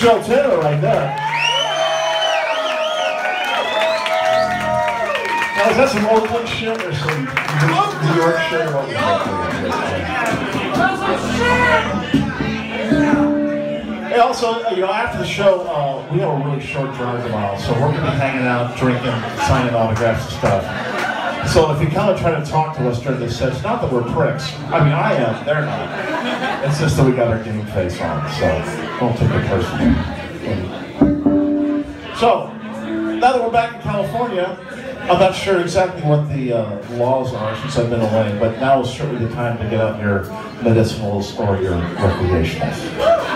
Joel Taylor right there. Now, is that some Oakland shit or some New York shit or what? Hey, also, uh, you know, after the show, uh, we have a really short drive tomorrow, so we're going to be hanging out, drinking, signing autographs and stuff. So if you kind of try to talk to us during this set, it's not that we're pricks. I mean, I am, they're not. It's just that we got our game face on, so don't take it personally. So, now that we're back in California, I'm not sure exactly what the uh, laws are since I've been away, but now is certainly the time to get out your medicinals or your recreationals.